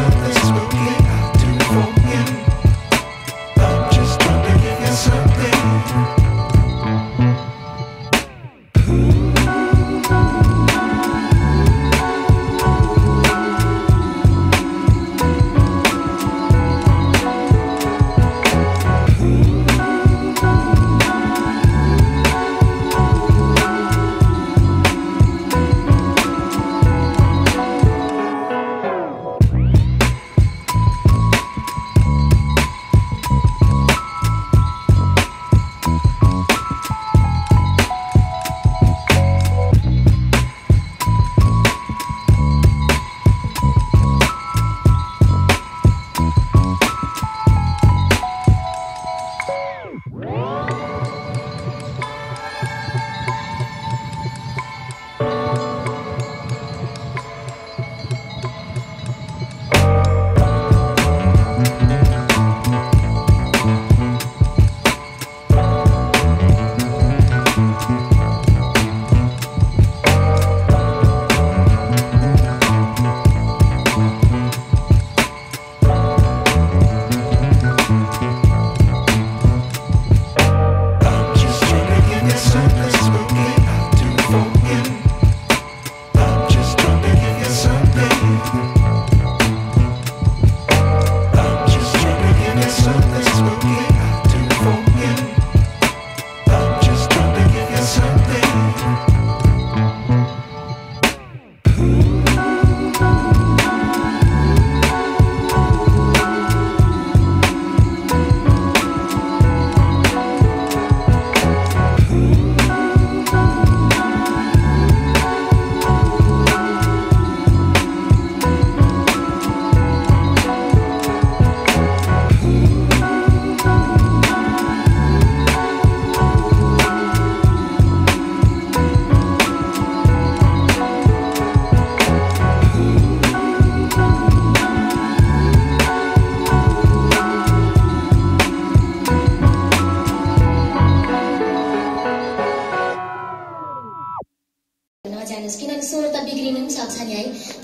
something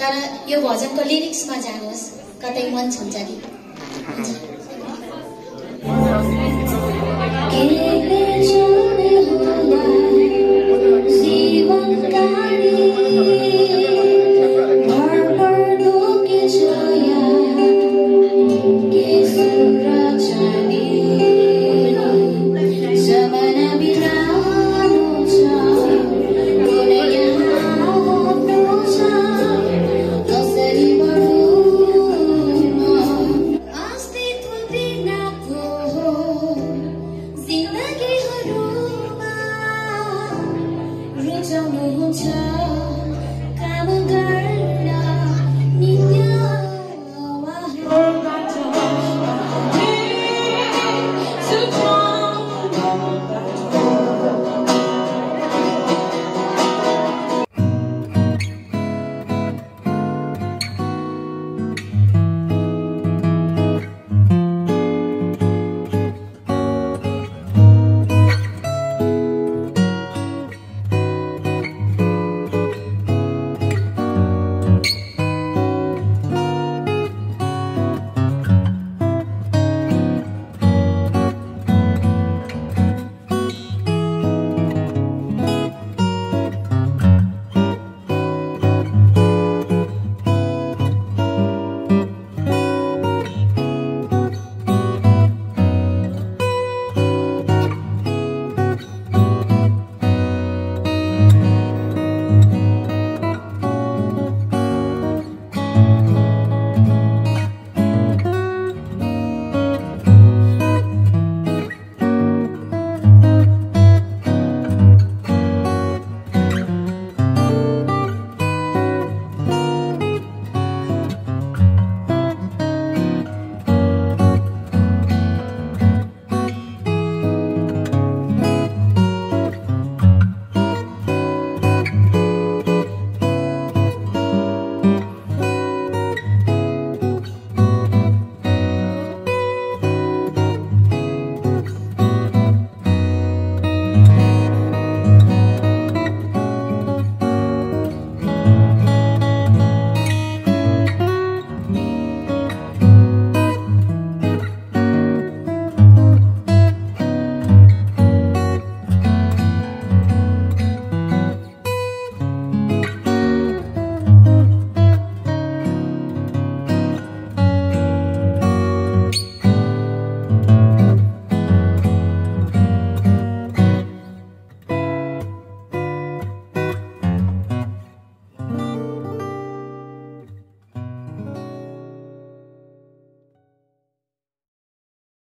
तर यो भजनको लिरिक्समा जानुहोस्। कतै मन छुन्छ नि।